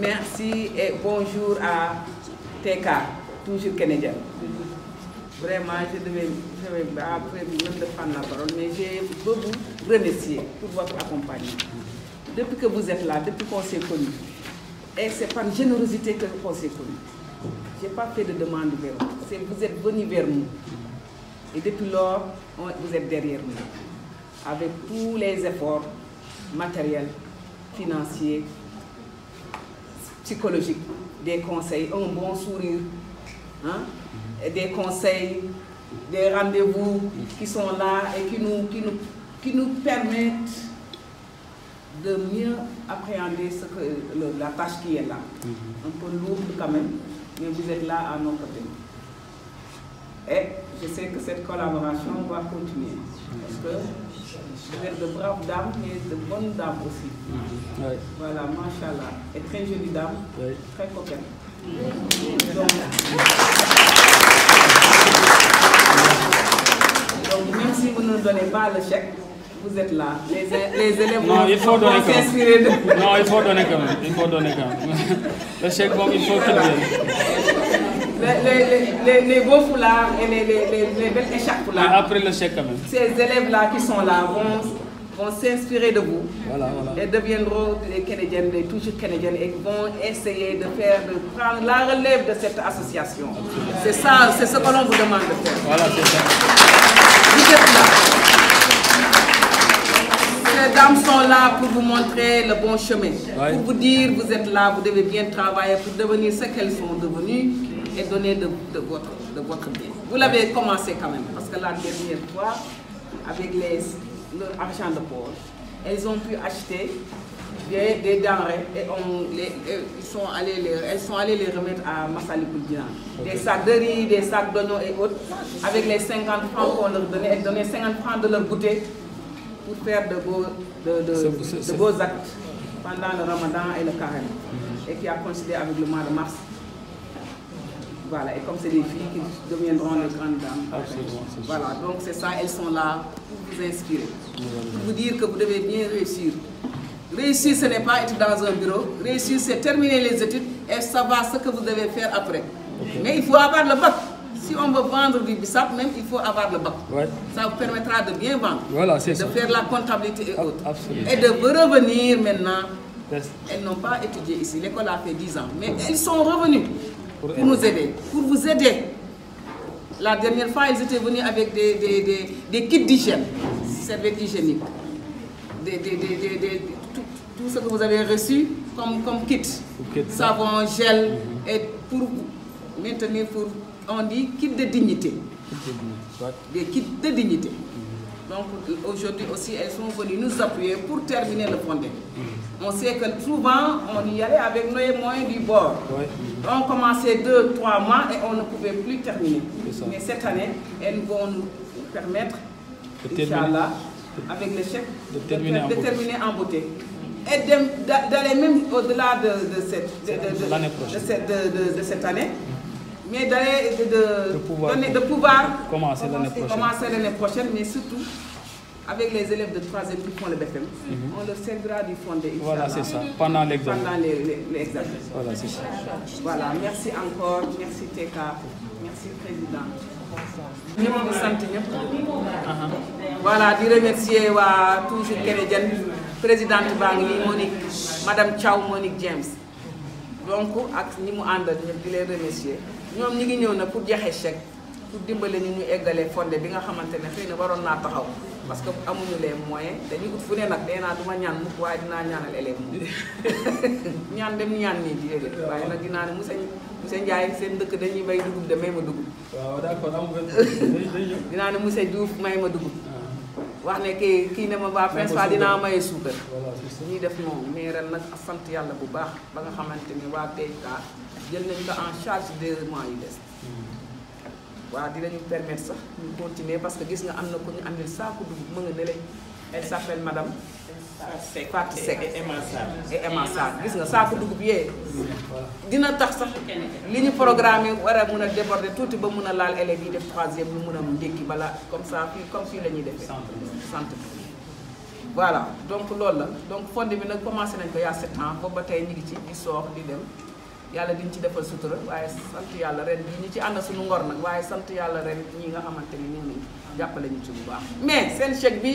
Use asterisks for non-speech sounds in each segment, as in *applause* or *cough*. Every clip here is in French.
Merci et bonjour à TK, toujours canadien. Vraiment, je devais, je vais même de prendre la parole, mais j'ai veux vous remercier pour votre accompagnement. Depuis que vous êtes là, depuis qu'on s'est connus, et c'est par générosité que qu'on s'est connus. Je n'ai pas fait de demande vers vous. Vous êtes venus vers nous. Et depuis lors, vous êtes derrière nous. Avec tous les efforts matériels, financiers, psychologiques, des conseils, un bon sourire, hein, des conseils, des rendez-vous qui sont là et qui nous, qui nous, qui nous permettent de mieux appréhender ce que, le- la tâche qui est là. Un peu lourde quand même, mais vous êtes là à nos côtés. Et je sais que cette collaboration va continuer. Parce que vous êtes de braves dames, mais de bonnes dames aussi. Ouais, Voilà, machallah. Et très jolie dame, très coquette. Donc, donc, même si vous ne donnez pas le chèque, vous êtes là. Les, les élèves Non, il faut donner quand même. de Non, il faut donner quand même. Il faut donner quand même. Le chèque, bon, il faut qu'il vienne. Les, beaux foulards et les, les, les, les belles écharpes là. après le chèque quand même. Ces élèves-là qui sont là vont, vont s'inspirer de vous. Voilà, voilà. et deviendront des Canadiennes, des toujours Canadiennes, et vont essayer de faire, de prendre la relève de cette association. C'est ça, c'est ce que l'on vous demande de faire. Voilà, c'est ça. Vous êtes là. Ces dames sont là pour vous montrer le bon chemin. Ouais. Pour vous dire, vous êtes là, vous devez bien travailler pour devenir ce qu'elles sont devenues et donner de, de votre, de votre bien. Vous l'avez commencé quand même, parce que la dernière fois, avec les, leur argent de poche, elles ont pu acheter des, des denrées et on les, ils sont allés les, elles sont allées les remettre à Massalikul Jinan. Des sacs de riz, des sacs d'oignons et autres. Avec les 50 francs qu'on leur donnait, elles donnaient 50 francs de leur goûter pour faire de beaux, de, beaux actes pendant le ramadan et le carême. Et qui a coïncidé avec le mois de mars. Voilà, et comme c'est des filles qui deviendront les grandes dames. Absolument, ça. Voilà, donc c'est ça, elles sont là pour vous inspirer. Pour vous dire que vous devez bien réussir. Réussir, ce n'est pas être dans un bureau. Réussir, c'est terminer les études et savoir ce que vous devez faire après. Mais il faut avoir le bac. Si on veut vendre du bissap, même, il faut avoir le bac. Ouais. Ça vous permettra de bien vendre. Voilà, de ça. faire la comptabilité et autres. absolument. Et de revenir maintenant. Elles n'ont pas étudié ici. L'école a fait 10 ans. Mais elles sont revenues Pour pour, nous aider, pour vous aider. La dernière fois, elles étaient venues avec des, des, des, des kits d'hygiène, serviettes hygiéniques, des, des, des, des- des- tout, tout ce que vous avez reçu comme, comme kit. kit. Savon, gel, et pour maintenir, pour, on dit kit de dignité. Des kits de dignité. Donc aujourd'hui aussi, elles sont venues nous appuyer pour terminer le fondé. On sait que souvent, on y allait avec nos moyens du bord. Ouais. On commençait deux, trois mois et on ne pouvait plus terminer. Mais cette année, elles vont nous permettre, De. Inch'Allah, avec chèque, De terminer en de beauté. terminer en beauté. Et de- d'a- d'aller même au-delà de, de cette, de, de- de- de cette, de- de- de cette année, mais d'aller de, de, De pouvoir- donner- de pouvoir Commencer l'année prochaine. commencer l'année prochaine, mais surtout avec les élèves de 3e qui font le BFM, on leur servira du fondé. Mhm. Voilà, c'est ça. Pendant l'examen. Pendant examens. Voilà, c'est ça. Voilà, merci encore, merci TK, merci Président. ñëpp di sant ñëpp. voilà di remercier waa toujours Canadienne présidente baa ngi nii Monique madame Thiaw Monique James. Donc ak ñi mu àndal ñëpp di leen remercier. ñoom ñi ngi ñëw na pour joxe chèque pour dimbale ñu ñu eggalee fondé bi nga xamante ne xëy na waroon naa taxaw. parce que amuñu les moyens. dañuy ut fu ne nag nee naa du ma ñaan mukk waaye dinaa ñaanal élève *laughs* ñaan dem ñaan nii di déedéet waaye nag dinaa ne monsieur monsieur Ndiaye seen dëkk dañuy bay dugub de may ma dugub. Waaw d'accord am *laughs* dinaa ne monsieur Diouf may ma dugub. Wax ne kii kii ne ma waa principal dinaa maye suukar. Ñuy def noonu mais ren nag sant yàlla bu baax ba nga xamante ni waa PK jël nañ ko en charge deux mois yu des. Waaw dinañu permettre sax ñu continuer parce que gis nga am na ko ñu andil saaku dugub mu nga ne elle s'appelle madame. Fatou Seck. Et Emma Sarr. Gis nga saaku dugub yee? Dina tax sax li ñu programme war a mun a déborder tuuti ba mun a laal élèves yi def troisième mun a ndékki bala comme ça fii comme fii la ñuy defee. Centre bi. Voilà. Donc loolu la. Donc fondé bi nag commencé nañ ko yaa sept ans. Boobu ba tey ñu ngi ci di soox di dem. Yàlla diñ ci defal sutura. Waaye sant yàlla ren bii ñi ci ànd suñu ngor nag. Waaye sant yàlla ren ñi nga xamante ni jàppale ñu ci bu baax. Mais seen chèque bi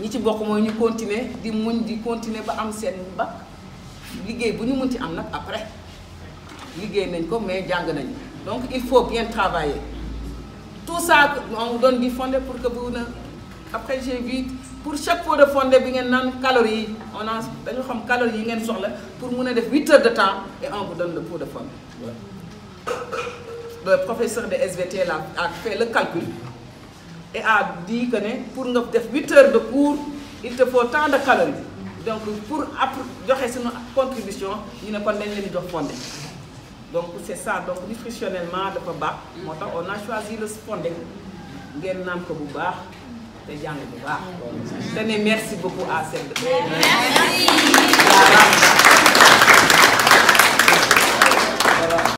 ñi ci bokk mooy ñu continuer di muñ di continuer ba am seen bac liggéey bu ñu mun ci am nag après. Liggéey nañ ko mais jàng nañ donc il faut bien travailler. Tout ça on vous donne du fondé pour que bu na après j'ai vu pour chaque pot de fondé bi ngeen naan calories yi on a dañu xam calories yi ngeen soxla pour mun a def 8 heures de temps et on vous donne le pot de fondé. Le professeur de SVT là a fait le calcul et a dit que pour nga def 8 heures de cours il te faut tant de calories. Donc pour après joxe suñu contribution ñu ne kon dañ leen di jox fondé. Donc c'est ça. Donc nutritionnellement dafa baax. Moo tax on a choisi le fondé. Ngeen naan ko bu baax te jàng bu baax. Te ne merci beaucoup à cette